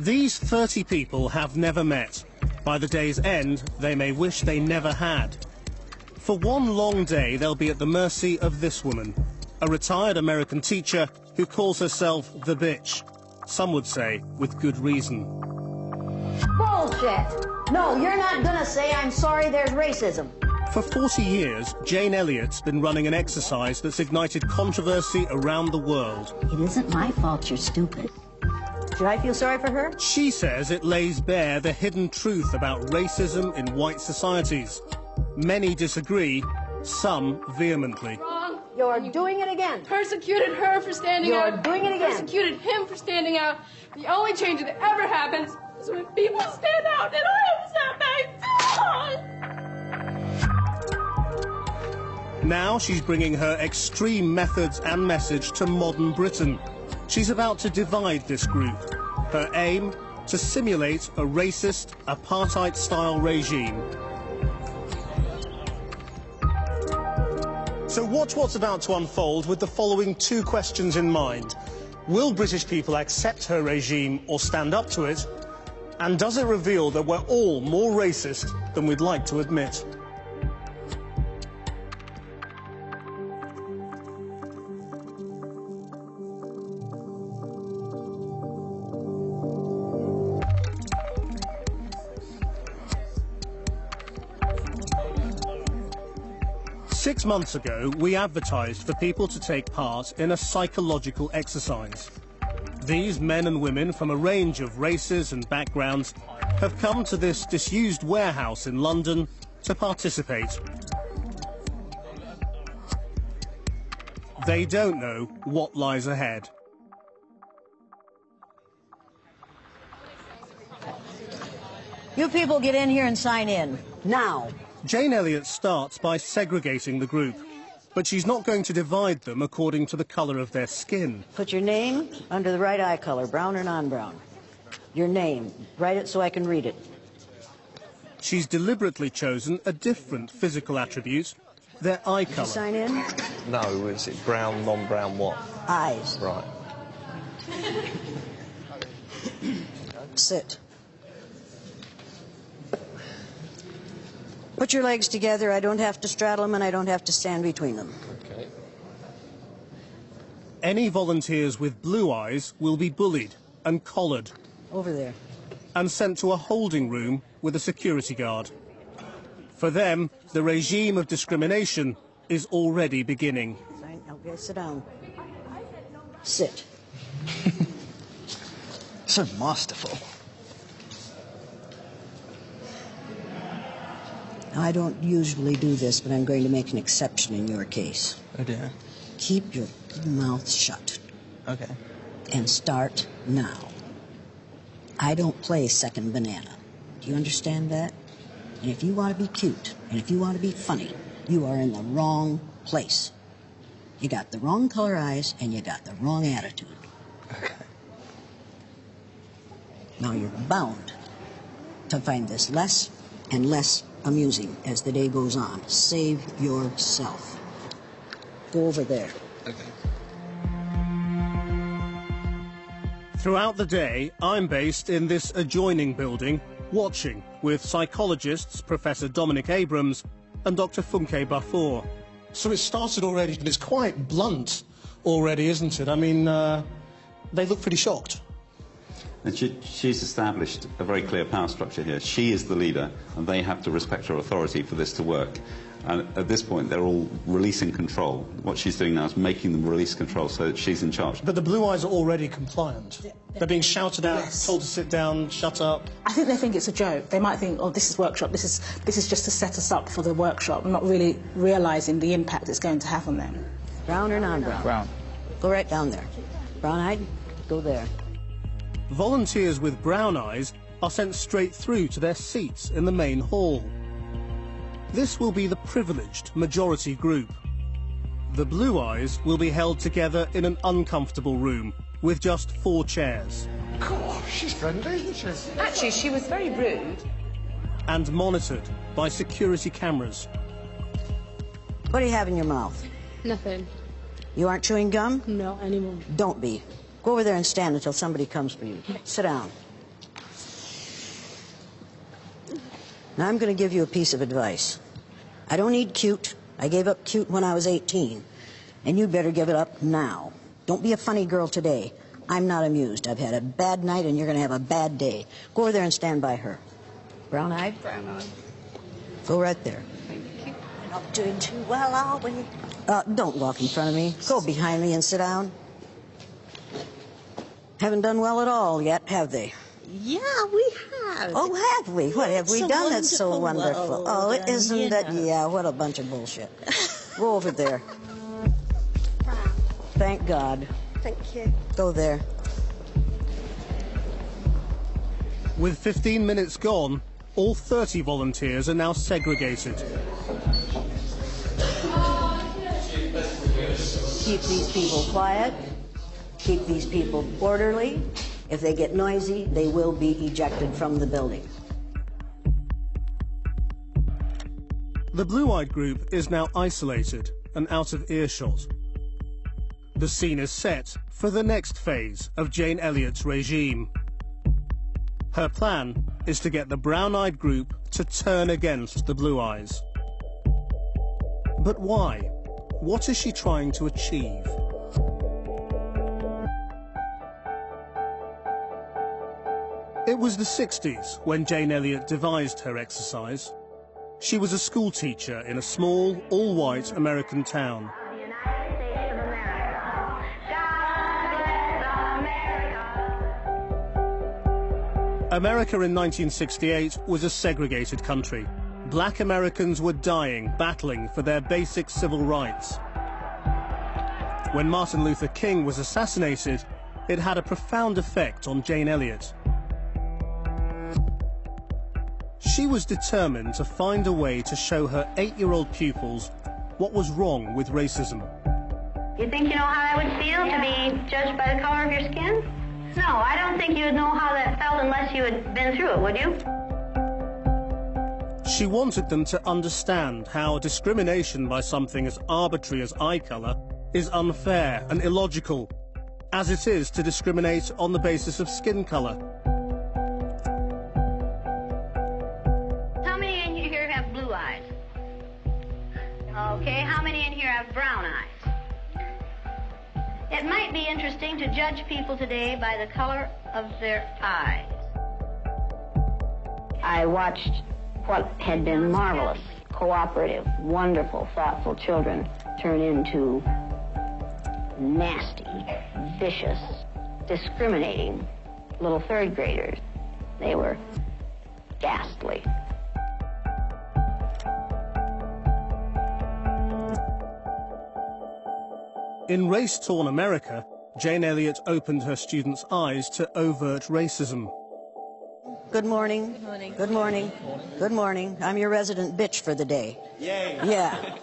These 30 people have never met. By the day's end, they may wish they never had. For one long day, they'll be at the mercy of this woman, a retired American teacher who calls herself the bitch. Some would say with good reason. Bullshit! No, you're not gonna say I'm sorry there's racism. For 40 years, Jane Elliott's been running an exercise that's ignited controversy around the world. It isn't my fault you're stupid. Should I feel sorry for her? She says it lays bare the hidden truth about racism in white societies. Many disagree, some vehemently. Wrong. You're doing it again. Persecuted her for standing You're out. doing it again. Persecuted him for standing out. The only change that ever happens is when people stand out, and I am Now she's bringing her extreme methods and message to modern Britain. She's about to divide this group. Her aim, to simulate a racist, apartheid-style regime. So watch what's about to unfold with the following two questions in mind. Will British people accept her regime or stand up to it? And does it reveal that we're all more racist than we'd like to admit? Six months ago, we advertised for people to take part in a psychological exercise. These men and women from a range of races and backgrounds have come to this disused warehouse in London to participate. They don't know what lies ahead. You people get in here and sign in. Now. Jane Elliott starts by segregating the group, but she's not going to divide them according to the colour of their skin. Put your name under the right eye color, brown or non-brown. Your name. Write it so I can read it. She's deliberately chosen a different physical attribute, their eye Did you colour. sign in? No, is it brown, non-brown what? Eyes. Right. Sit. Put your legs together. I don't have to straddle them and I don't have to stand between them. Okay. Any volunteers with blue eyes will be bullied and collared Over there. and sent to a holding room with a security guard. For them, the regime of discrimination is already beginning. Sign. Okay, sit down. Sit. So masterful. I don't usually do this, but I'm going to make an exception in your case. Oh dear. Keep your mouth shut Okay. and start now. I don't play second banana. Do you understand that? And if you want to be cute and if you want to be funny, you are in the wrong place. You got the wrong color eyes and you got the wrong attitude. Okay. Now you're bound to find this less and less amusing as the day goes on. Save yourself. Go over there. Okay. Throughout the day, I'm based in this adjoining building, watching with psychologists Professor Dominic Abrams and Dr. Funke Baffour. So it started already, but it's quite blunt already, isn't it? I mean, uh, they look pretty shocked. And she, she's established a very clear power structure here. She is the leader, and they have to respect her authority for this to work. And at this point, they're all releasing control. What she's doing now is making them release control so that she's in charge. But the blue eyes are already compliant. They're being shouted at, Yes. told to sit down, shut up. I think they think it's a joke. They might think, oh, this is workshop. This is this is just to set us up for the workshop, not really realizing the impact it's going to have on them. Brown or non-brown? Brown. Go right down there. Brown-eyed? Go there. Volunteers with brown eyes are sent straight through to their seats in the main hall. This will be the privileged majority group. The blue eyes will be held together in an uncomfortable room with just four chairs Gosh, she's friendly, isn't she? Actually, she was very rude. and monitored by security cameras. What do you have in your mouth? Nothing. You aren't chewing gum? No, anymore. Don't be. Go over there and stand until somebody comes for you. Sit down. Now I'm going to give you a piece of advice. I don't need cute. I gave up cute when I was 18. And you better give it up now. Don't be a funny girl today. I'm not amused. I've had a bad night and you're going to have a bad day. Go over there and stand by her. Brown eyed? Brown eyed. Go right there. Not doing too well, are we? Uh, don't walk in front of me. Go behind me and sit down. Haven't done well at all yet, have they? Yeah, we have. Oh, have we? What have we It's a done that's so wonderful wonderful? world, Oh, and, isn't you that? Yeah, what a bunch of bullshit. Go over there. Thank God. Thank you. Go there. With 15 minutes gone, all 30 volunteers are now segregated. Keep these people quiet. Keep these people orderly. If they get noisy, they will be ejected from the building. The blue-eyed group is now isolated and out of earshot. The scene is set for the next phase of Jane Elliott's regime. Her plan is to get the brown-eyed group to turn against the blue eyes. But why? What is she trying to achieve? It was the 60s when Jane Elliott devised her exercise. She was a school teacher in a small, all-white American town. America in 1968 was a segregated country. Black Americans were dying, battling for their basic civil rights. When Martin Luther King was assassinated, it had a profound effect on Jane Elliott. She was determined to find a way to show her eight-year-old pupils what was wrong with racism. You think you know how that would feel to be judged by the color of your skin? No, I don't think you would know how that felt unless you had been through it, would you? She wanted them to understand how discrimination by something as arbitrary as eye colour is unfair and illogical, as it is to discriminate on the basis of skin colour. Have brown eyes? It might be interesting to judge people today by the color of their eyes. I watched what had been marvelous, cooperative, wonderful, thoughtful children turn into nasty, vicious, discriminating little third graders. They were ghastly. In race-torn America, Jane Elliott opened her students' eyes to overt racism. Good morning. Good morning. Good morning. Good morning. I'm your resident bitch for the day. Yay. Yeah.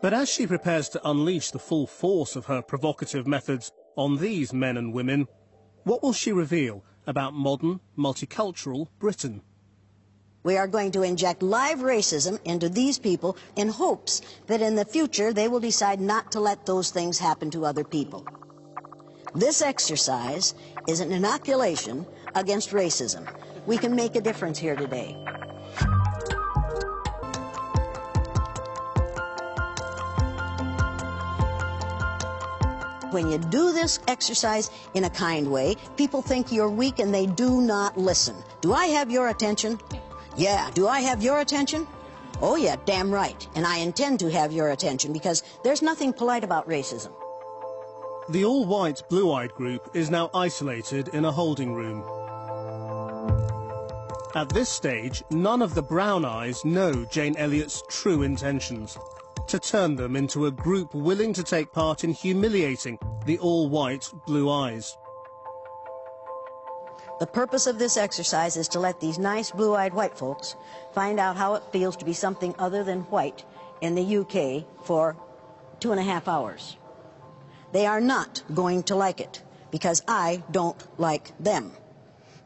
But as she prepares to unleash the full force of her provocative methods on these men and women, what will she reveal about modern, multicultural Britain? We are going to inject live racism into these people in hopes that in the future they will decide not to let those things happen to other people. This exercise is an inoculation against racism. We can make a difference here today. When you do this exercise in a kind way, people think you're weak and they do not listen. Do I have your attention? Yeah. Do I have your attention? Oh, yeah, damn right. And I intend to have your attention because there's nothing polite about racism. The all-white blue-eyed group is now isolated in a holding room. At this stage, none of the brown eyes know Jane Elliott's true intentions to turn them into a group willing to take part in humiliating the all-white blue eyes. The purpose of this exercise is to let these nice blue-eyed white folks find out how it feels to be something other than white in the UK for two and a half hours. They are not going to like it because I don't like them.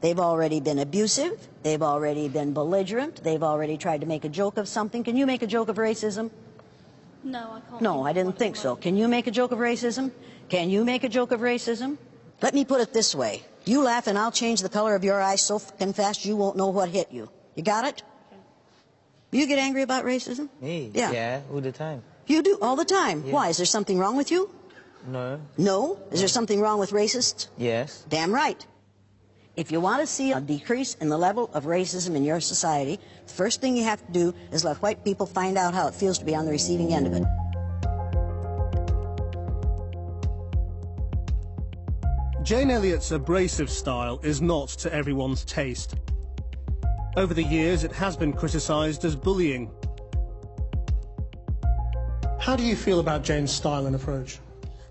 They've already been abusive. They've already been belligerent. They've already tried to make a joke of something. Can you make a joke of racism? No, I can't. No, I didn't think so. Can you make a joke of racism? Can you make a joke of racism? Let me put it this way. You laugh and I'll change the color of your eyes so fucking fast you won't know what hit you. You got it? You get angry about racism? Me? Yeah. Yeah, all the time. You do all the time. Yeah. Why? Is there something wrong with you? No. No? Is there something wrong with racists? Yes. Damn right. If you want to see a decrease in the level of racism in your society, the first thing you have to do is let white people find out how it feels to be on the receiving end of it. Jane Elliott's abrasive style is not to everyone's taste. Over the years, it has been criticised as bullying. How do you feel about Jane's style and approach?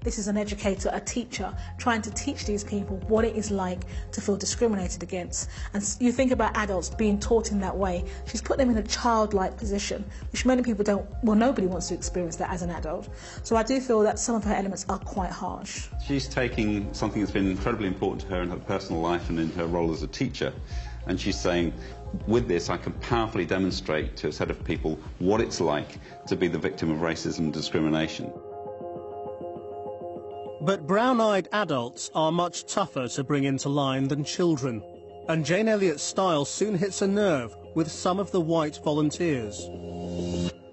This is an educator, a teacher, trying to teach these people what it is like to feel discriminated against. And you think about adults being taught in that way. She's put them in a childlike position, which many people don't, well, nobody wants to experience that as an adult. So I do feel that some of her elements are quite harsh. She's taking something that's been incredibly important to her in her personal life and in her role as a teacher, and she's saying, with this, I can powerfully demonstrate to a set of people what it's like to be the victim of racism and discrimination. But brown-eyed adults are much tougher to bring into line than children. And Jane Elliott's style soon hits a nerve with some of the white volunteers.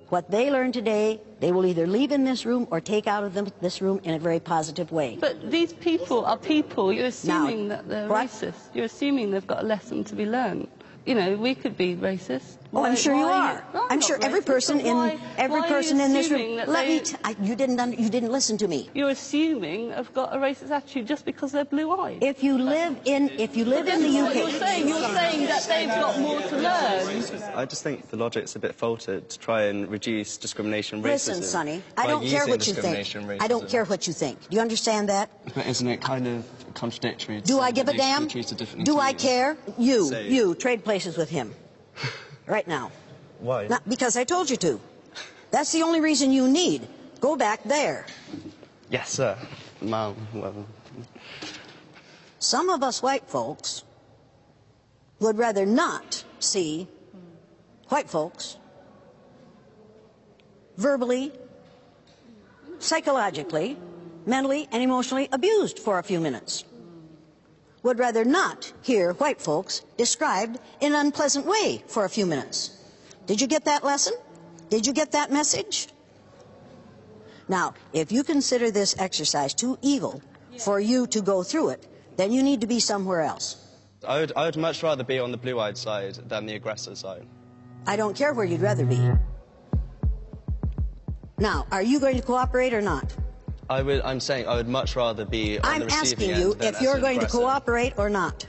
What they learn today, they will either leave in this room or take out of them, this room in a very positive way. But these people are people. You're assuming Now, that they're what? racist. You're assuming they've got a lesson to be learned. You know, we could be racist. Oh, I'm Why- sure you are. No, I'm oh, sure every person but in every why are you person in this room. Let they- me. T- I, you didn't. Un- you didn't listen to me. You're assuming I've got a racist attitude just because they're blue-eyed. If you live in, if you live in the UK, You're saying you're saying that they've got more to learn. I just think the logic's a bit faltered to try and reduce discrimination racism. listen, Sonny. I by don't care using what you think. discrimination I don't care what you think. Do you understand that? But isn't it kind of contradictory? to Do say I give a that they damn? be treated differently Do I care? You, Say- you trade places with him, right now. Why? Not because I told you to. That's the only reason you need. Go back there. Yes, sir. Ma'am, well, Some of us white folks would rather not see white folks verbally, psychologically, mentally, and emotionally abused for a few minutes. Would rather not hear white folks described in an unpleasant way for a few minutes. Did you get that lesson? Did you get that message? Now, if you consider this exercise too evil for you to go through it, then you need to be somewhere else. I would, I would much rather be on the blue-eyed side than the aggressor side. I don't care where you'd rather be. Now, are you going to cooperate or not? I would, I'm saying I would much rather be on I'm receiving asking you than if you're an going to cooperate or not.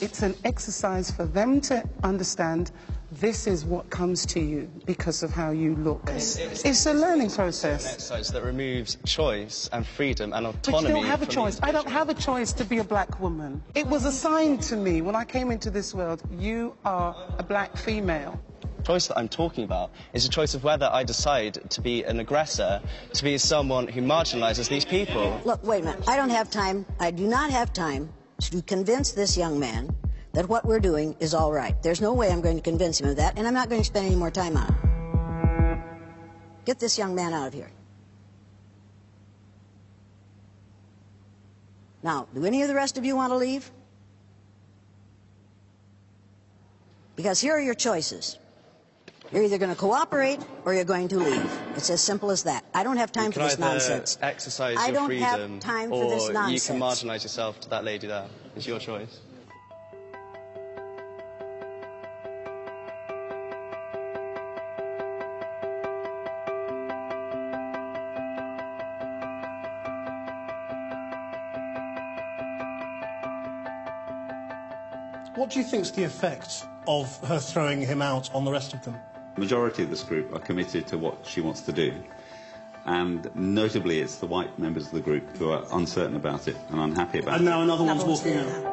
It's an exercise for them to understand this is what comes to you because of how you look. It's, it's a learning process. An process. exercise that removes choice and freedom and But autonomy. you don't have a choice. I don't have a choice to be a black woman. It was assigned to me when I came into this world. You are a black female. Choice that I'm talking about is a choice of whether I decide to be an aggressor, to be someone who marginalizes these people. Look, wait a minute. I don't have time. I do not have time to convince this young man that what we're doing is all right. There's no way I'm going to convince him of that, and I'm not going to spend any more time on it. Get this young man out of here. Now, do any of the rest of you want to leave? Because here are your choices. You're either going to cooperate or you're going to leave. It's as simple as that. I don't have time you for this nonsense. exercise I don't have time for this nonsense. you can marginalize yourself to that lady there. It's your choice. What do you think's the effect of her throwing him out on the rest of them? The majority of this group are committed to what she wants to do. And notably, it's the white members of the group who are uncertain about it and unhappy about And it. And now another one's walking out.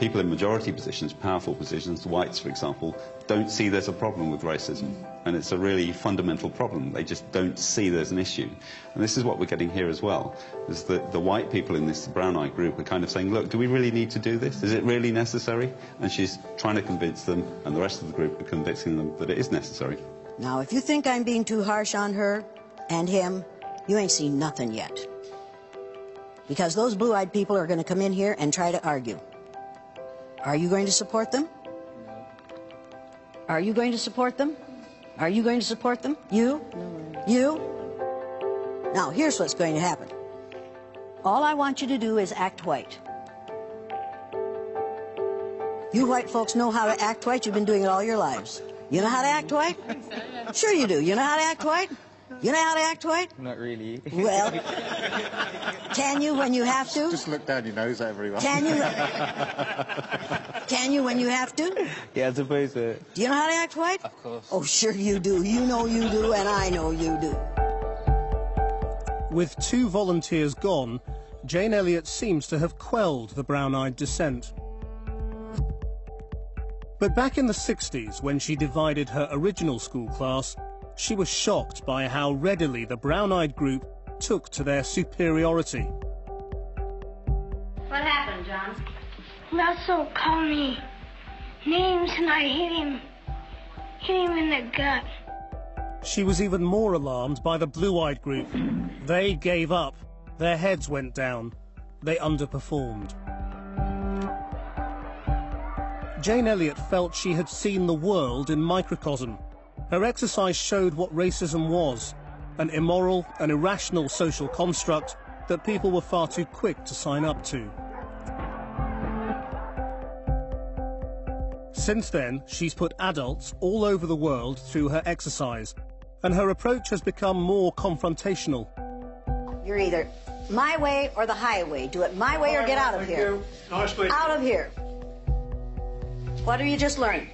People in majority positions, powerful positions, the whites, for example, don't see there's a problem with racism. And it's a really fundamental problem. They just don't see there's an issue. And this is what we're getting here as well, is that the white people in this brown-eyed group are kind of saying, look, do we really need to do this? Is it really necessary? And she's trying to convince them, and the rest of the group are convincing them that it is necessary. Now, if you think I'm being too harsh on her and him, you ain't seen nothing yet. Because those blue-eyed people are going to come in here and try to argue. Are you going to support them? Are you going to support them? Are you going to support them? You? You? Now, here's what's going to happen. All I want you to do is act white. You white folks know how to act white. You've been doing it all your lives. You know how to act white? Sure you do. You know how to act white? You know how to act white? Not really. Well, can you when you have to? Just look down your nose at everyone. Can you? Can you when you have to? Yeah, I suppose so. Do you know how to act white? Of course. Oh, sure you do. You know you do, and I know you do. With two volunteers gone, Jane Elliott seems to have quelled the brown-eyed dissent. But back in the 60s, when she divided her original school class, she was shocked by how readily the brown-eyed group took to their superiority. What happened, John? Russell called me names and I hit him. Hit him in the gut. She was even more alarmed by the blue-eyed group. They gave up. Their heads went down. They underperformed. Jane Elliott felt she had seen the world in microcosm. Her exercise showed what racism was, an immoral and irrational social construct that people were far too quick to sign up to. Since then, she's put adults all over the world through her exercise, and her approach has become more confrontational. You're either my way or the highway. Do it my way or get out of here. Nice. Out of here. What have you just learned?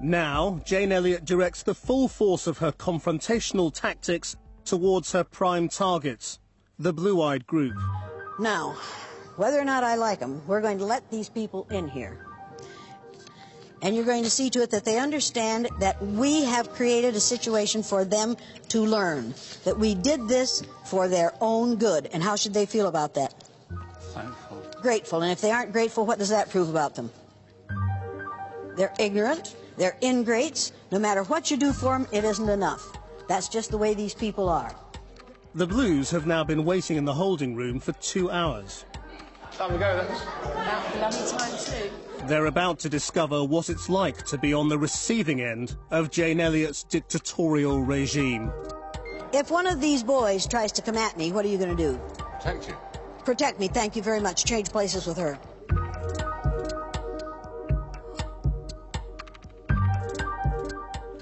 Now, Jane Elliott directs the full force of her confrontational tactics towards her prime targets, the blue-eyed group. Now, whether or not I like them, we're going to let these people in here. And you're going to see to it that they understand that we have created a situation for them to learn, that we did this for their own good. And how should they feel about that? Thankful. Grateful. And if they aren't grateful, what does that prove about them? They're ignorant, they're ingrates. No matter what you do for them, it isn't enough. That's just the way these people are. The Blues have now been waiting in the holding room for two hours. Time to go then. About bloody time too. They're about to discover what it's like to be on the receiving end of Jane Elliott's dictatorial regime. If one of these boys tries to come at me, what are you going to do? Protect you. Protect me, thank you very much. Change places with her.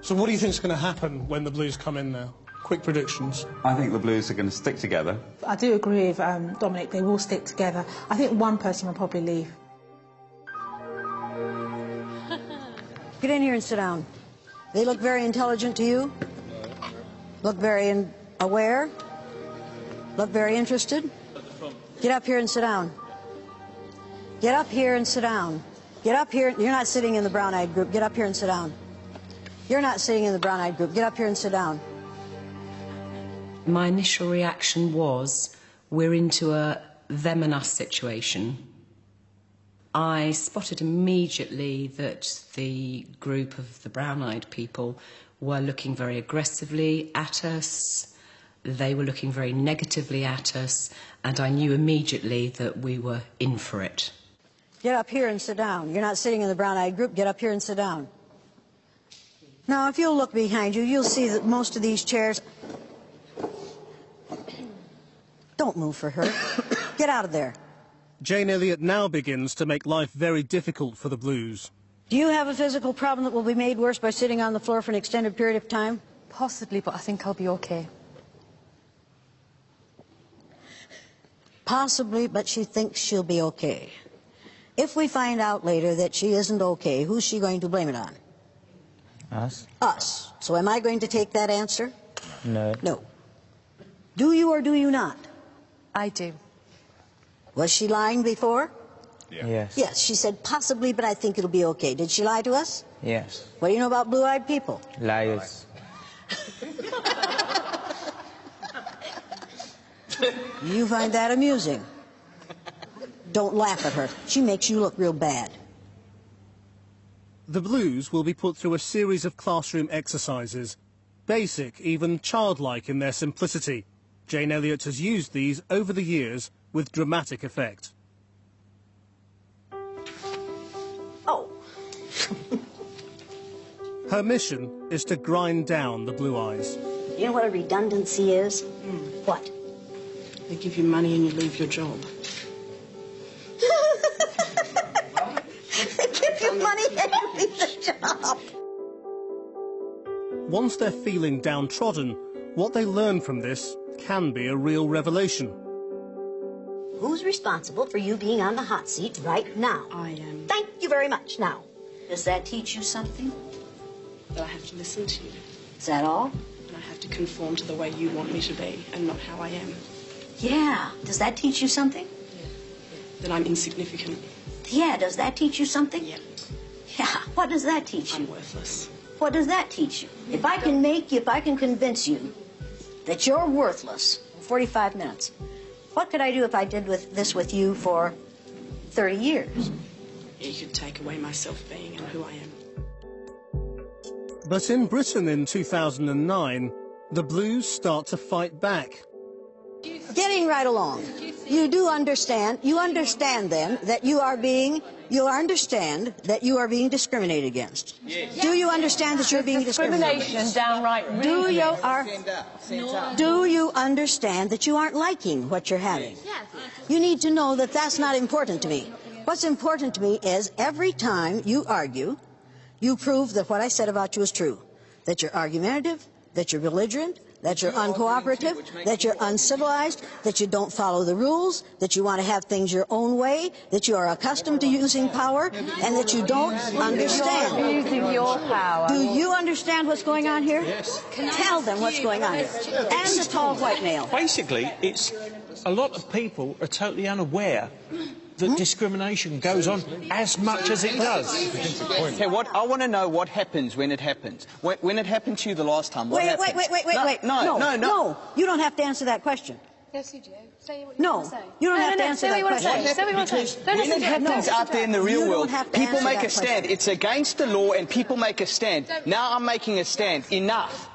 So what do you think is going to happen when the Blues come in now? Quick predictions. I think the Blues are going to stick together. I do agree with um, Dominic, they will stick together. I think one person will probably leave. Get in here and sit down. They look very intelligent to you? Look very in- aware? Look very interested? Get up here and sit down. Get up here and sit down. Get up here. You're not sitting in the brown eyed group. Get up here and sit down. You're not sitting in the brown eyed group. Get up here and sit down. My initial reaction was we're into a them and us situation. I spotted immediately that the group of the brown eyed people were looking very aggressively at us. They were looking very negatively at us, and I knew immediately that we were in for it. Get up here and sit down. You're not sitting in the brown eyed group. Get up here and sit down. Now, if you'll look behind you, you'll see that most of these chairs. Don't move for her. Get out of there. Jane Elliott now begins to make life very difficult for the Blues. Do you have a physical problem that will be made worse by sitting on the floor for an extended period of time? Possibly, but I think I'll be okay. Possibly, but she thinks she'll be okay. If we find out later that she isn't okay, who's she going to blame it on? Us? Us. So am I going to take that answer? No. No. Do you or do you not? I do. Was she lying before? Yes. Yes, she said possibly, but I think it'll be okay. Did she lie to us? Yes. What do you know about blue-eyed people? Liars. you find that amusing. Don't laugh at her. She makes you look real bad. The Blues will be put through a series of classroom exercises. Basic, even childlike in their simplicity. Jane Elliott has used these over the years with dramatic effect. Oh. Her mission is to grind down the blue eyes. You know what a redundancy is? Mm. What? They give you money and you leave your job. They give you money and you leave the job. Once they're feeling downtrodden, what they learn from this can be a real revelation. Who's responsible for you being on the hot seat right now? I am. Thank you very much. Now, does that teach you something? That I have to listen to you. Is that all? And I have to conform to the way you want me to be and not how I am. Yeah. Does that teach you something? That I'm insignificant. Yeah. Does that teach you something? Yeah. Yeah. What does that teach you? I'm worthless. What does that teach you? If I can make you, if I can convince you that you're worthless in 45 minutes, what could I do if I did with this with you for 30 years? You could take away my self-being and who I am. But in Britain in 2009, the Blues start to fight back. Getting right along. You do understand, you understand then that you are being, you understand that you are being discriminated against. Do you understand that you're being discriminated Discrimination downright Do you are, do you understand that you aren't liking what you're having? You need to know that that's not important to me. What's important to me is every time you argue, you prove that what I said about you is true. That you're argumentative, that you're belligerent, that you're uncooperative, that you're uncivilized, that you don't follow the rules, that you want to have things your own way, that you are accustomed to using power, and that you don't understand. Using your power. Do you understand what's going on here? Yes. Tell them what's going on here. And the tall white male. Basically, it's a lot of people are totally unaware that discrimination goes on as much as it does. Okay, what I want to know what happens when it happens. When, when it happened to you the last time, what Wait, happened? wait, wait, wait, wait, no, wait. No, no, no, No, you don't have to answer that question. Yes, you do. Say what you No, want to say. you don't no, have no, to no, answer say what that you want to question. say. Say what you want to say. Don't when it happens No. out there in the real world, people make a stand. question. It's against the law and people make a stand. Now I'm making a stand. Enough.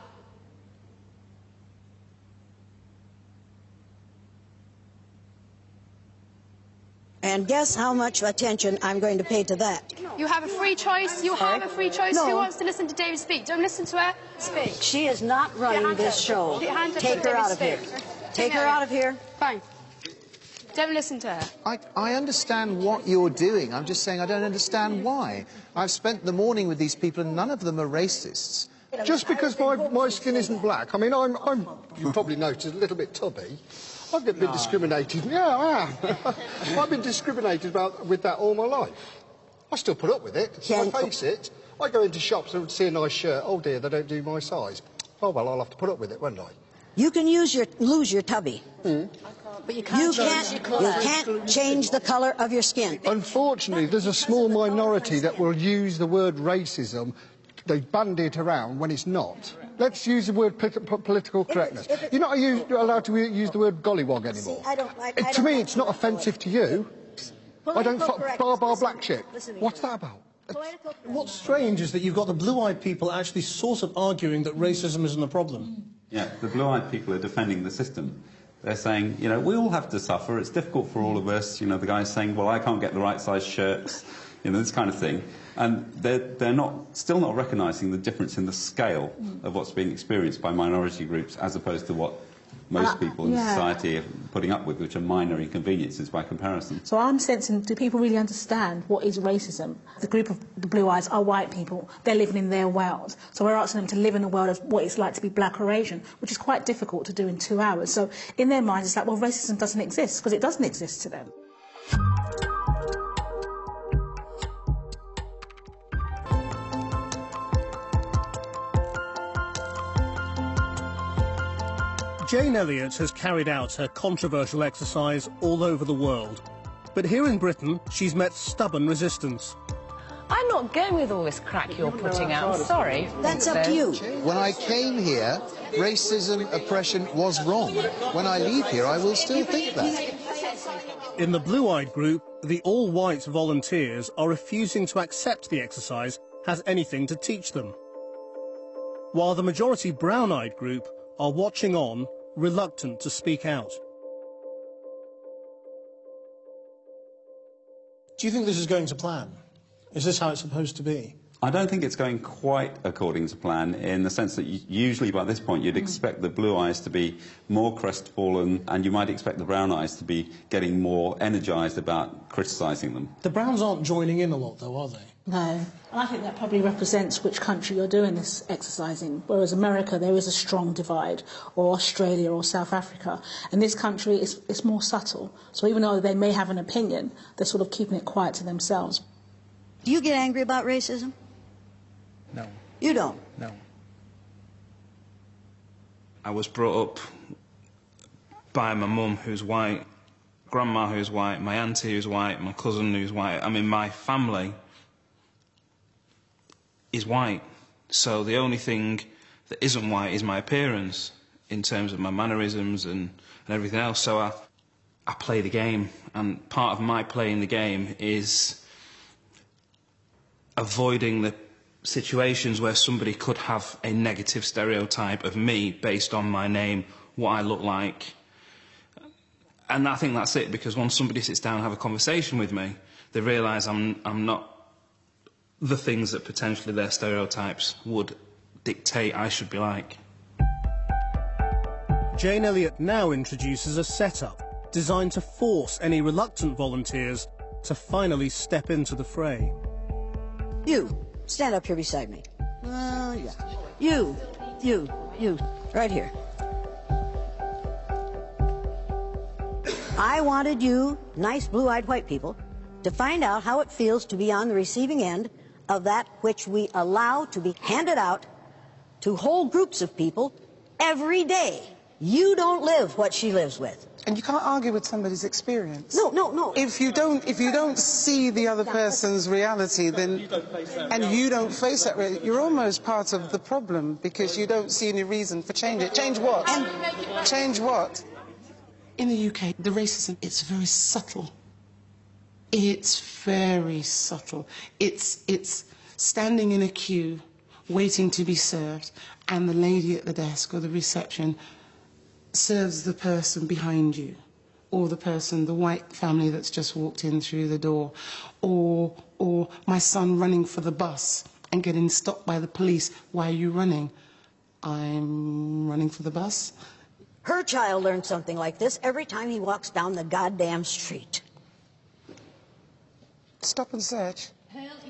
And guess how much attention I'm going to pay to that. You have a free choice. You have a free choice. No. Who wants to listen to David speak? Don't listen to her. Speak. She is not running this up. show. Put your hand up Take her out of here. Take Take her her out of here. Fine. Don't listen to her. I, I understand what you're doing. I'm just saying I don't understand why. I've spent the morning with these people and none of them are racists. Just because my, my skin isn't black, I mean, I'm, I'm you probably noticed, a little bit tubby. I've been No. discriminated. Yeah, I am. I've been discriminated about with that all my life. I still put up with it. Ken- I face it. I go into shops and see a nice shirt. Oh dear, they don't do my size. Oh well, I'll have to put up with it, won't I? You can use your lose your tubby. Hmm? But you You can't can't, you can't change the color of your skin. Unfortunately, there's a small minority that will use the word racism. They bandy it around when it's not. Let's use the word political correctness. if it's- You're not use, allowed to use the word gollywog See, anymore. I don't. I, I to don't me, like it's not offensive to you. I don't fuck bar bar Listen black to me. chick. Listen to me. What's that about? Political What's strange is that you've got the blue-eyed people actually sort of arguing that racism isn't a problem. Mm. Yeah, the blue-eyed people are defending the system. They're saying, you know, we all have to suffer. It's difficult for all of us. You know, the guy's saying, well, I can't get the right size shirts. You know, this kind of thing. And they're, they're not, still not recognising the difference in the scale of what's being experienced by minority groups as opposed to what most Uh, people in yeah. society are putting up with, which are minor inconveniences by comparison. So I'm sensing, do people really understand what is racism? The group of the blue eyes are white people. They're living in their world. So we're asking them to live in a world of what it's like to be black or Asian, which is quite difficult to do in two hours. So in their minds, it's like, well, racism doesn't exist, because it doesn't exist to them. Jane Elliott has carried out her controversial exercise all over the world. But here in Britain, she's met stubborn resistance. I'm not going with all this crack you're putting out. I'm sorry. That's up to you. When I came here, racism, oppression was wrong. When I leave here, I will still think that. In the blue-eyed group, the all-white volunteers are refusing to accept the exercise has anything to teach them. While the majority brown-eyed group are watching on, reluctant to speak out. Do you think this is going to plan? Is this how it's supposed to be? I don't think it's going quite according to plan in the sense that usually by this point you'd hmm. expect the blue eyes to be more crestfallen and you might expect the brown eyes to be getting more energised about criticising them. The Browns aren't joining in a lot, though, are they? No. And I think that probably represents which country you're doing this exercise in. Whereas America, there is a strong divide, or Australia or South Africa. And this country, is it's more subtle. So even though they may have an opinion, they're sort of keeping it quiet to themselves. Do you get angry about racism? No. You don't? No. I was brought up by my mum, who's white, grandma, who's white, my auntie, who's white, my cousin, who's white. I mean, my family is white. So the only thing that isn't white is my appearance in terms of my mannerisms and, and everything else. So I, I play the game, and part of my playing the game is avoiding the situations where somebody could have a negative stereotype of me based on my name, what I look like. And I think that's it, because once somebody sits down and have a conversation with me, they realise I'm, I'm not the things that potentially their stereotypes would dictate I should be like. Jane Elliott now introduces a setup designed to force any reluctant volunteers to finally step into the fray. You, stand up here beside me. Uh, yeah. You, you, you, right here. I wanted you, nice blue-eyed white people, to find out how it feels to be on the receiving end of that which we allow to be handed out to whole groups of people every day. You don't live what she lives with. And you can't argue with somebody's experience. No, no, no. If you don't, if you don't see the other person's reality, then and you don't face that, reality, you're almost part of the problem because you don't see any reason for change it. Change what? Change what? In the UK, the racism it's very subtle. It's very subtle. It's it's standing in a queue, waiting to be served, and the lady at the desk or the reception serves the person behind you, or the person, the white family that's just walked in through the door, or, or my son running for the bus and getting stopped by the police. Why are you running? I'm running for the bus. Her child learns something like this every time he walks down the goddamn street. Stop and search.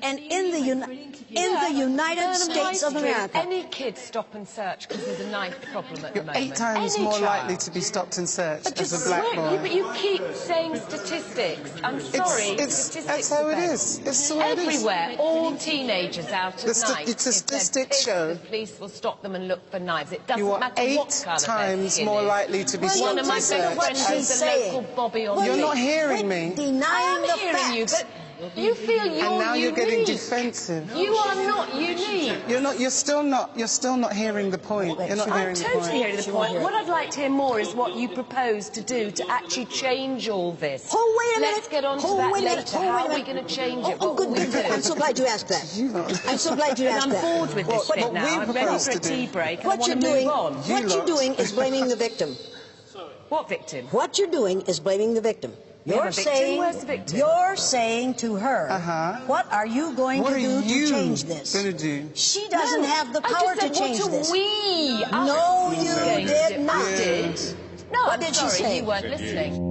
And in the, uni- in the United States of America. Any kid stop and search because there's a knife problem at the You're moment. eight times Any more child. likely to be stopped and searched But as a black correct. boy. Yeah, but you keep saying statistics. I'm sorry, it's- statistics that's how it is. it bad. is. It's the way it is. Everywhere, all teenagers out at The sta- night. the if they're statistics show- The police will stop them and look for knives. It doesn't You are matter eight what colour their times skin more is. likely to be One stopped of my and best searched. friends is a saying. local Bobby on You're not hearing me. Denying I'm the hearing facts. You, feel you're And now you're getting unique. defensive. You are not unique. You're not. You're still not. You're still not hearing the point. You're not I'm hearing the totally point. hearing the point. What I'd like to hear more is what you propose to do to actually change all this. Oh, wait a minute. Let's get on to Oh, that wait a minute. later. Oh, How wait a are we minute. going to change Oh, it? oh, oh What good, good, good. I'm so glad you asked that. I'm so glad you And asked I'm that. bored with this What- bit what now. we I'm ready for a to do- tea break What you're doing, what you're doing is blaming the victim. What victim? What you're doing is blaming the victim. We have You're saying, Where's the victim? you're saying to her, Uh-huh. what are you going What to do to change this? gonna do? She doesn't No, have the I power just to change what this. are we? No, us you going to did not. I did. No, What I'm did she sorry, say? you weren't listening.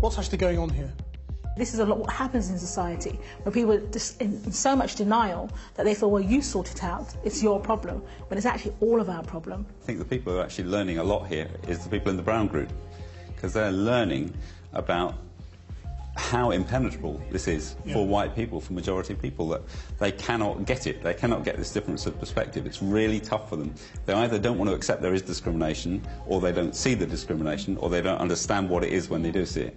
What's actually going on here? This is a lot what happens in society, where people are just in, in so much denial that they feel, well, you sort it out, it's your problem, when it's actually all of our problem. I think the people who are actually learning a lot here is the people in the Brown Group, because they're learning about how impenetrable this is Yeah. for white people, for majority people, that they cannot get it. They cannot get this difference of perspective. It's really tough for them. They either don't want to accept there is discrimination, or they don't see the discrimination, or they don't understand what it is when they do see it.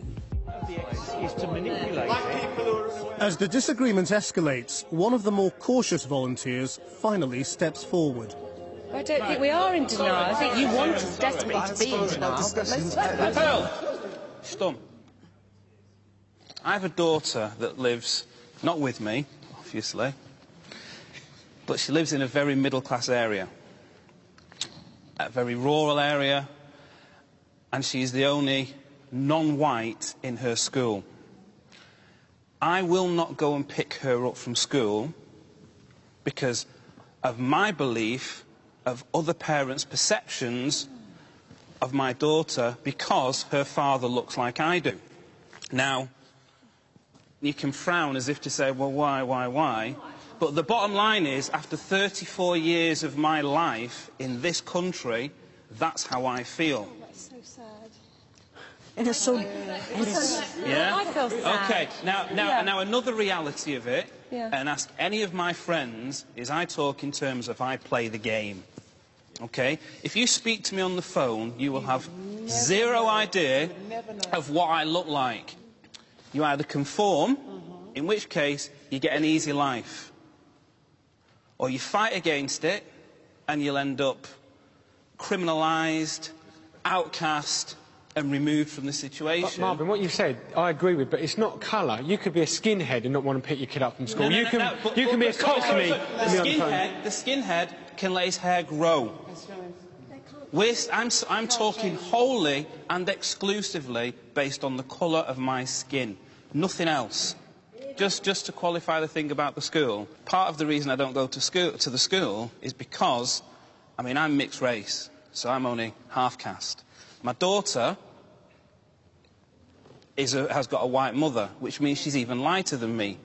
Is to manipulate it. As the disagreement escalates, one of the more cautious volunteers finally steps forward. I don't think we are in denial. I think you want us desperately to be in denial. but most Phil! Stump. I have a daughter that lives, not with me, obviously, but she lives in a very middle class area. A very rural area, and she's the only non-white in her school. I will not go and pick her up from school because of my belief of other parents' perceptions of my daughter because her father looks like I do. Now, you can frown as if to say, well, why, why, why? But the bottom line is, after 34 years of my life in this country, that's how I feel. That's so sad. And it's so. And it's, Yeah? I feel sad. Okay, now, now, Yeah. now another reality of it, Yeah. and ask any of my friends, is I talk in terms of I play the game. Okay? If you speak to me on the phone, you will have zero idea of what I look like. You either conform, mm-hmm. in which case you get an easy life, or you fight against it and you'll end up criminalised, outcast, and removed from the situation. But Marvin, what you've said, I agree with, but it's not colour. You could be a skinhead and not want to pick your kid up from school. No, no, you no, can, no, but- you but- can be a but sorry, sorry, cockney. sorry. and be on The the skinhead, the skinhead can let his hair grow. We're, s- I'm, I'm talking wholly and exclusively based on the colour of my skin, nothing else. Just, just to qualify the thing about the school, part of the reason I don't go to, school, to the school is because, I mean, I'm mixed race, so I'm only half caste. My daughter is a, has got a white mother, which means she's even lighter than me.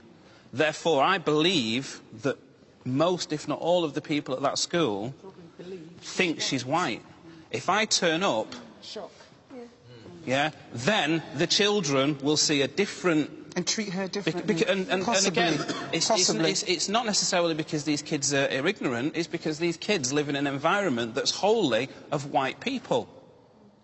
Therefore, I believe that most, if not all, of the people at that school think she's white. If I turn up, Shock. yeah, then the children will see a different. And treat her differently. Bec- and, and, and again, it's, it's, it's, it's not necessarily because these kids are, are ignorant, it's because these kids live in an environment that's wholly of white people.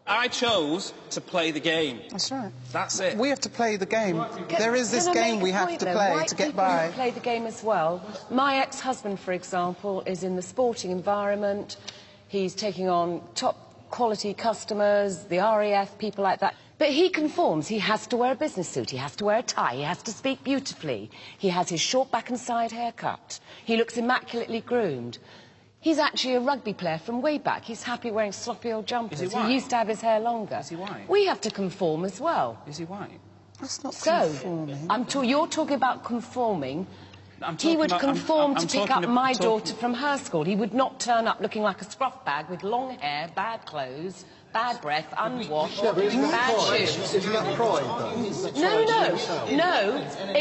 I chose to play the game. That's right. That's it. We have to play the game. there is this game we have point, to play White to get people by. Play the game as well. My ex-husband, for example, is in the sporting environment. He's taking on top quality customers, the RAF, people like that. But he conforms. He has to wear a business suit. He has to wear a tie. He has to speak beautifully. He has his short back and side haircut. He looks immaculately groomed. He's actually a rugby player from way back. He's happy wearing sloppy old jumpers. Is he white? used to have his hair longer. Is he white? We have to conform as well. Is he white? That's not So, conforming. I'm ta- you're talking about conforming. I'm he would about- I'm- conform I'm- I'm to pick up ab- my talking- daughter from her school. He would not turn up looking like a scruff bag with long hair, bad clothes, bad breath, unwashed, bad shoes. Isn't that pride, though? No, no, no.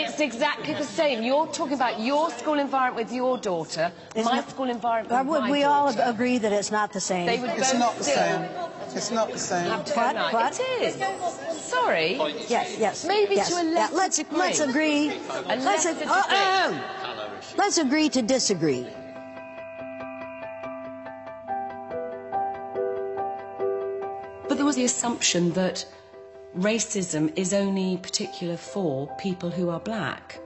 It's exactly the same. You're talking about your school environment with your daughter, It's my not- school environment with would my we all daughter. agree that it's not the same? They would It's both not the still same. It's not the same. have to What? night. What? It is. Sorry. Yes, yes. Maybe yes. to a Yeah, let's, degree. Let's agree. A let's, lesser ag- degree. uh, uh, let's agree to disagree. The assumption that racism is only particular for people who are black.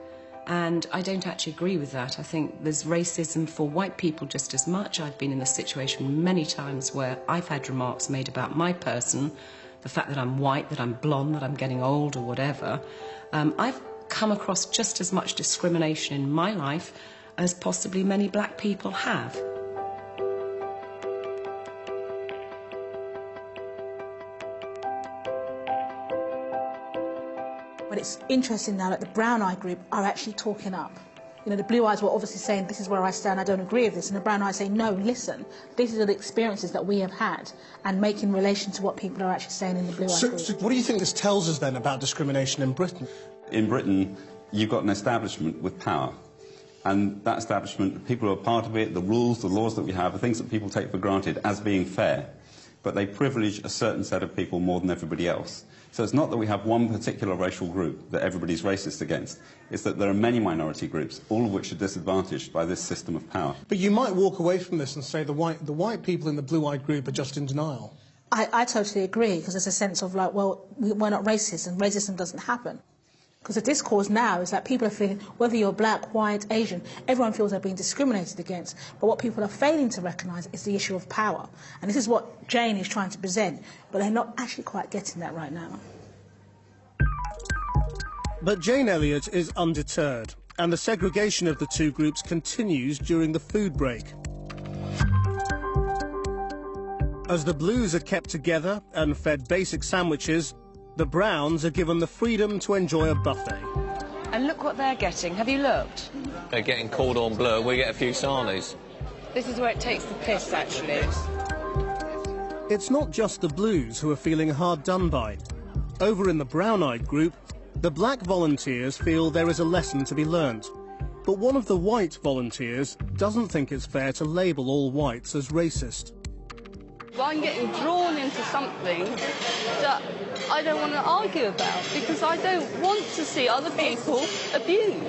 And I don't actually agree with that. I think there's racism for white people just as much. I've been in the situation many times where I've had remarks made about my person, the fact that I'm white, that I'm blonde, that I'm getting old, or whatever. Um, I've come across just as much discrimination in my life as possibly many black people have. It's interesting now that the brown eye group are actually talking up. You know, the blue eyes were obviously saying, this is where I stand, I don't agree with this. And the brown eyes say, no, listen, these are the experiences that we have had and make in relation to what people are actually saying in the blue eye So, group. so what do you think this tells us then about discrimination in Britain? In Britain, you've got an establishment with power. And that establishment, the people who are part of it, the rules, the laws that we have, are things that people take for granted as being fair. But they privilege a certain set of people more than everybody else. So it's not that we have one particular racial group that everybody's racist against. It's that there are many minority groups, all of which are disadvantaged by this system of power. But you might walk away from this and say the white, the white people in the blue-eyed group are just in denial. I, I totally agree because there's a sense of like, well, we, we're not racist and racism doesn't happen. Because the discourse now is that people are feeling, whether you're black, white, Asian, everyone feels they're being discriminated against. But what people are failing to recognise is the issue of power. And this is what Jane is trying to present, but they're not actually quite getting that right now. But Jane Elliott is undeterred, and the segregation of the two groups continues during the food break. As the Blues are kept together and fed basic sandwiches, the Browns are given the freedom to enjoy a buffet. And look what they're getting. Have you looked? They're getting cordon bleu, we get a few sarnies. This is where it takes the piss, actually. It's not just the Blues who are feeling hard done by. Over in the brown-eyed group, the black volunteers feel there is a lesson to be learnt. But one of the white volunteers doesn't think it's fair to label all whites as racist. I'm getting drawn into something that I don't want to argue about because I don't want to see other people abused.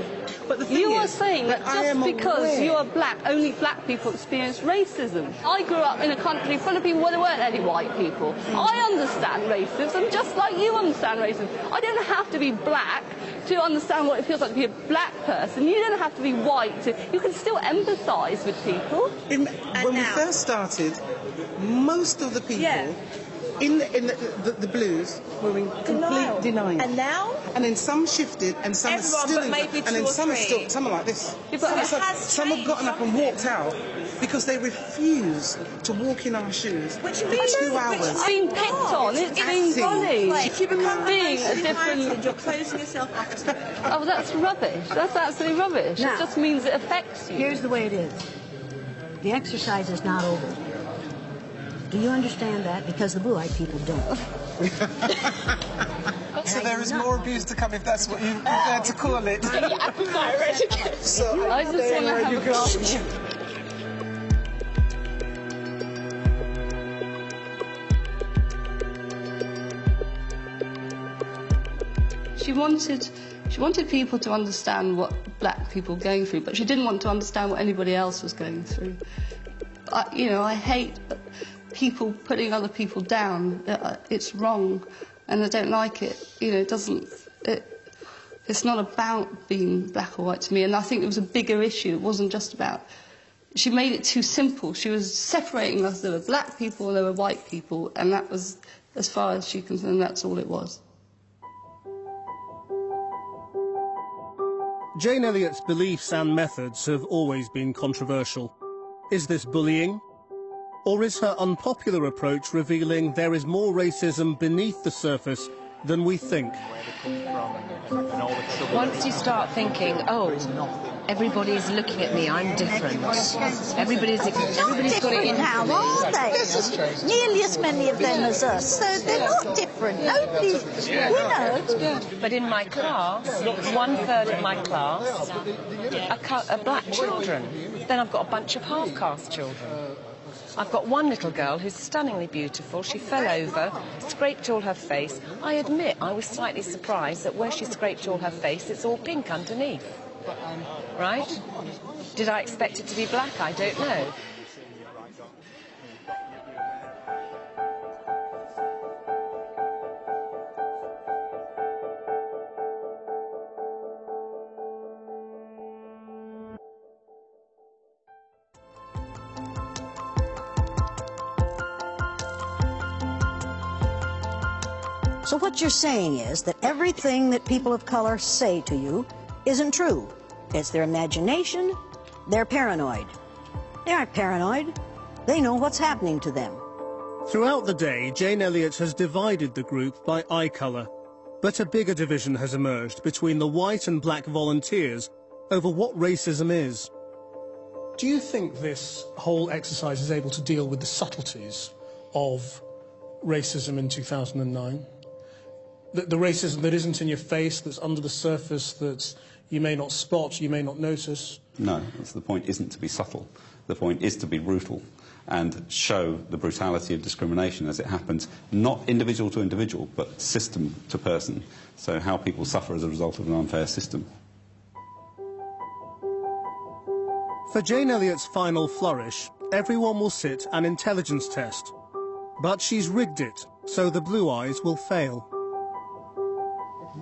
But the thing you are saying that, that just because aware- you are black, only black people experience racism. I grew up in a country full of people where there weren't any white people. I understand racism just like you understand racism. I don't have to be black to understand what it feels like to be a black person. You don't have to be white to. You can still empathise with people. In, when we first started, most of the people in, the, in the, the, the blues were in complete Denial. denial. And now? And then some shifted, and some Everyone, are still but in maybe and two then or some are three. still some are like this. Yeah, some, it some- some have gotten up and walked out because they refuse to walk in our shoes Which for means- two which hours. being picked on, it's being bullied. If you become being a racially different. minded, you're closing yourself off Oh, that's rubbish. That's absolutely rubbish. Now- it just means it affects you. Here's the way it is. The exercise is not over. Do you understand that? Because the blue-eyed people don't. So there is more abuse to come if that's what you prefer to call it. I just want to have a glass She wanted, she wanted people to understand what black people were going through, but she didn't want to understand what anybody else was going through. I, you know, I hate people putting other people down. Uh, It's wrong, and I don't like it. You know, it doesn't. It, it's not about being black or white to me, and I think it was a bigger issue. It wasn't just about. She made it too simple. She was separating us. There were black people and there were white people, and that was, as far as she concerned, that's all it was. Jane Elliott's beliefs and methods have always been controversial. Is this bullying? Or is her unpopular approach revealing there is more racism beneath the surface than we think? Once you start thinking, oh, everybody is looking at me, I'm different. Everybody's, everybody's got it in How are they? Nearly as many of them as us, so they're not different. Nobody, you know. But in my class, one third of my class are, co- are black children. Then I've got a bunch of half caste children. I've got one little girl who's stunningly beautiful. She fell over, scraped all her face. I admit I was slightly surprised that where she scraped all her face, it's all pink underneath. Right? Did I expect it to be black? I don't know. So what you're saying is that everything that people of color say to you isn't true. It's their imagination. They're paranoid. They aren't paranoid. They know what's happening to them. Throughout the day, Jane Elliott has divided the group by eye colour. But a bigger division has emerged between the white and black volunteers over what racism is. Do you think this whole exercise is able to deal with the subtleties of racism in 2009? The, the racism that isn't in your face, that's under the surface, that you may not spot, you may not notice? No, that's the point isn't to be subtle. The point is to be brutal and show the brutality of discrimination as it happens, not individual to individual, but system to person. So how people suffer as a result of an unfair system. For Jane Elliott's final flourish, everyone will sit an intelligence test. But she's rigged it, so the blue eyes will fail.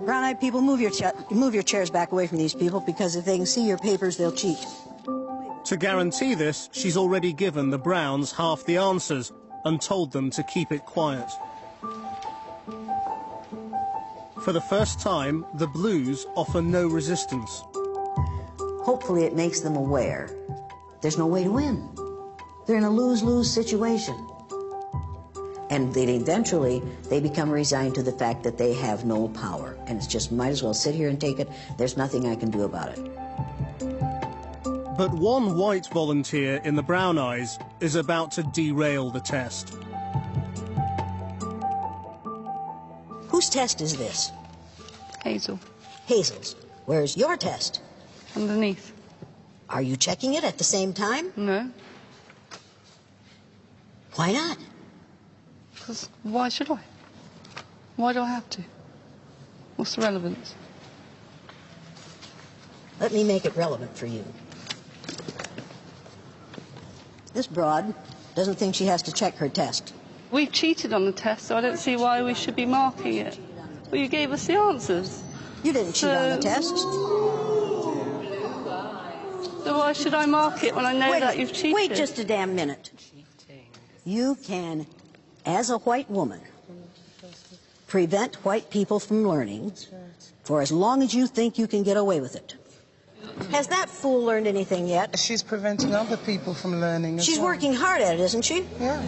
Brown-eyed people, move your, cha- move your chairs back away from these people because if they can see your papers, they'll cheat. To guarantee this, she's already given the Browns half the answers and told them to keep it quiet. For the first time, the Blues offer no resistance. Hopefully it makes them aware there's no way to win. They're in a lose-lose situation. And then eventually, they become resigned to the fact that they have no power. And it's just, might as well sit here and take it. There's nothing I can do about it. But one white volunteer in the Brown Eyes is about to derail the test. Whose test is this? Hazel. Hazel's. Where's your test? Underneath. Are you checking it at the same time? No. Why not? Because why should I? Why do I have to? What's the relevance? Let me make it relevant for you. This broad doesn't think she has to check her test. We cheated on the test, so I don't see why we should be marking it. Well, you gave us the answers. You didn't cheat on the test. So why should I mark it when I know wait, that you've cheated? Wait just a damn minute. You can, as a white woman, prevent white people from learning for as long as you think you can get away with it. Has that fool learned anything yet? She's preventing other people from learning. as She's well. working hard at it, isn't she? Yeah.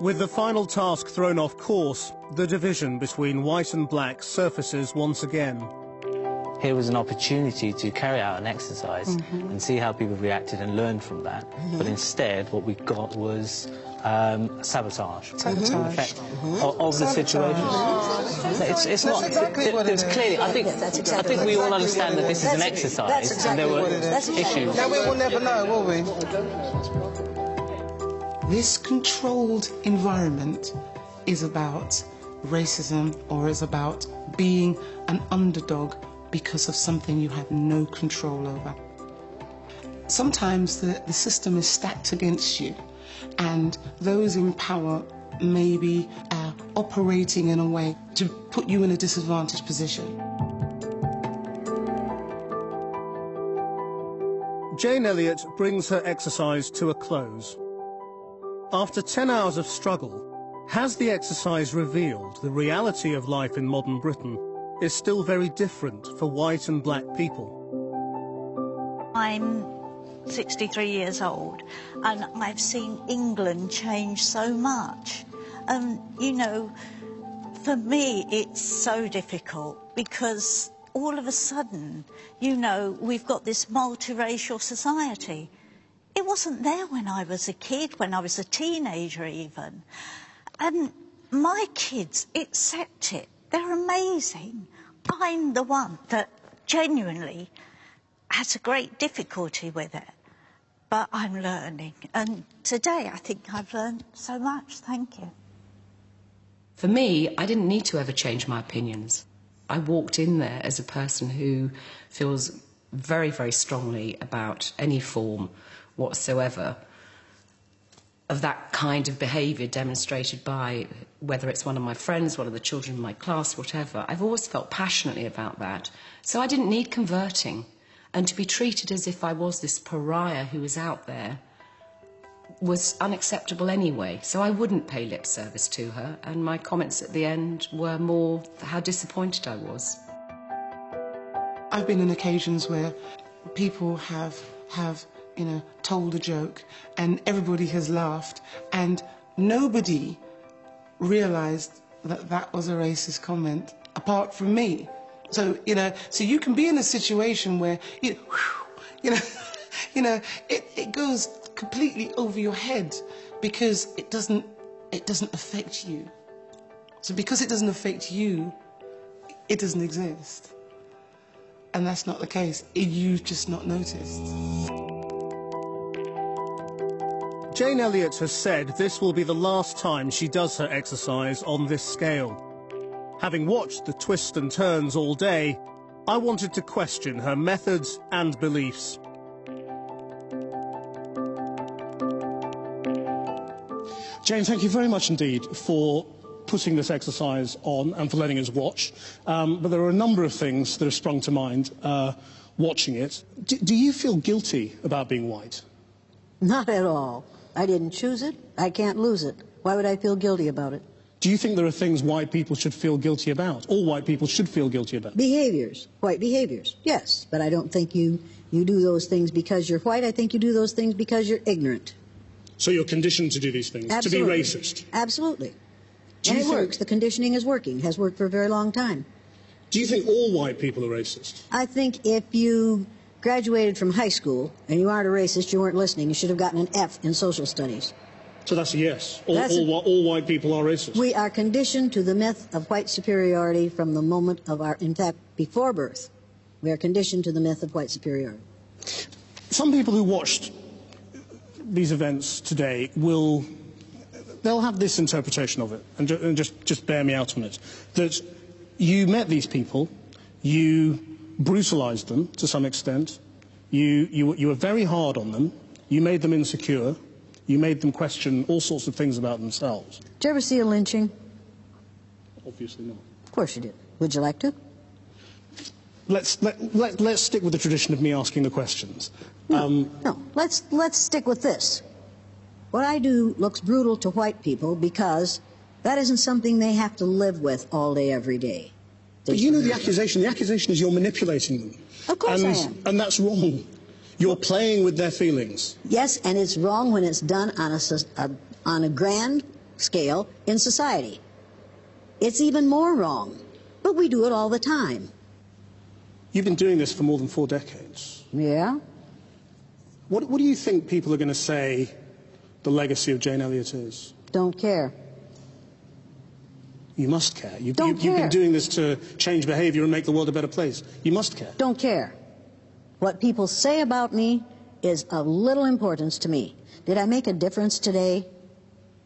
With the final task thrown off course, the division between white and black surfaces once again. Here was an opportunity to carry out an exercise Mm-hmm. and see how people reacted and learn from that. But instead, what we got was um, sabotage. Sabotage. In effect, Mm-hmm. of, of the situation. It's, it's not. exactly it- what it's clearly. I think. Yes, that's I think we what all understand that this is an exercise, that's and there were what. That's issues. Now we will never know, will we? This controlled environment is about racism or is about being an underdog because of something you have no control over. Sometimes the, the system is stacked against you, and those in power may be uh, operating in a way to put you in a disadvantaged position. Jane Elliott brings her exercise to a close. After 10 hours of struggle, has the exercise revealed the reality of life in modern Britain is still very different for white and black people? I'm 63 years old and I've seen England change so much. Um, you know, for me, it's so difficult because all of a sudden, you know, we've got this multiracial society. It wasn't there when I was a kid, when I was a teenager, even. And my kids accept it. They're amazing. I'm the one that genuinely has a great difficulty with it. But I'm learning. And today I think I've learned so much. Thank you. For me, I didn't need to ever change my opinions. I walked in there as a person who feels very, very strongly about any form whatsoever of that kind of behaviour demonstrated by whether it's one of my friends, one of the children in my class, whatever. I've always felt passionately about that. So I didn't need converting. And to be treated as if I was this pariah who was out there was unacceptable anyway. So I wouldn't pay lip service to her. And my comments at the end were more how disappointed I was. I've been in occasions where people have have you know told a joke and everybody has laughed and nobody realized that that was a racist comment apart from me. So you know, so you can be in a situation where you you know you know it, it goes completely over your head because it doesn't it doesn't affect you. So because it doesn't affect you, it doesn't exist. And that's not the case. You've just not noticed. Jane Elliott has said this will be the last time she does her exercise on this scale. Having watched the twists and turns all day, I wanted to question her methods and beliefs. Jane, thank you very much indeed for putting this exercise on and for letting us watch. Um, but there are a number of things that have sprung to mind uh, watching it. D- do you feel guilty about being white? Not at all. I didn't choose it. I can't lose it. Why would I feel guilty about it? Do you think there are things white people should feel guilty about? All white people should feel guilty about? Behaviors, white behaviors, yes. But I don't think you, you do those things because you're white. I think you do those things because you're ignorant. So you're conditioned to do these things, Absolutely. to be racist. Absolutely. Do and it think- works. The conditioning is working, has worked for a very long time. Do you think all white people are racist? I think if you graduated from high school and you aren't a racist, you weren't listening, you should have gotten an F in social studies. So that's a yes. All, That's a- all, whi- all white people are racist. We are conditioned to the myth of white superiority from the moment of our, in fact, before birth. We are conditioned to the myth of white superiority. Some people who watched these events today will they'll have this interpretation of it, and, ju- and just just bear me out on it. That you met these people, you brutalised them to some extent, you, you you were very hard on them, you made them insecure, you made them question all sorts of things about themselves. Did you ever see a lynching? Obviously not. Of course you did. Would you like to? Let's let, let, let's stick with the tradition of me asking the questions. Um, No, let's let's stick with this. What I do looks brutal to white people because that isn't something they have to live with all day, every day. But you know the accusation. The accusation is you're manipulating them. Of course I am. And that's wrong. You're playing with their feelings. Yes, and it's wrong when it's done on a, a uh, on a grand scale in society. It's even more wrong, but we do it all the time. You've been doing this for more than four decades. Yeah. What, what do you think people are going to say the legacy of Jane Elliott is? Don't care. You must care. You've, Don't you, you've been doing this to change behaviour and make the world a better place. You must care. Don't care. What people say about me is of little importance to me. Did I make a difference today?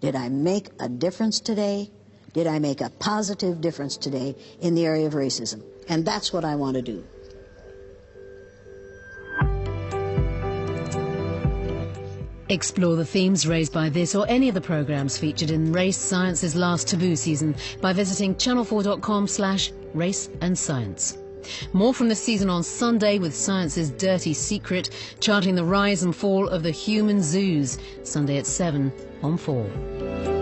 Did I make a difference today? Did I make a positive difference today in the area of racism? And that's what I want to do. Explore the themes raised by this or any of the programmes featured in Race Science's last Taboo season by visiting channel4.com slash race and science. More from the season on Sunday with Science's Dirty Secret, charting the rise and fall of the human zoos, Sunday at 7 on 4.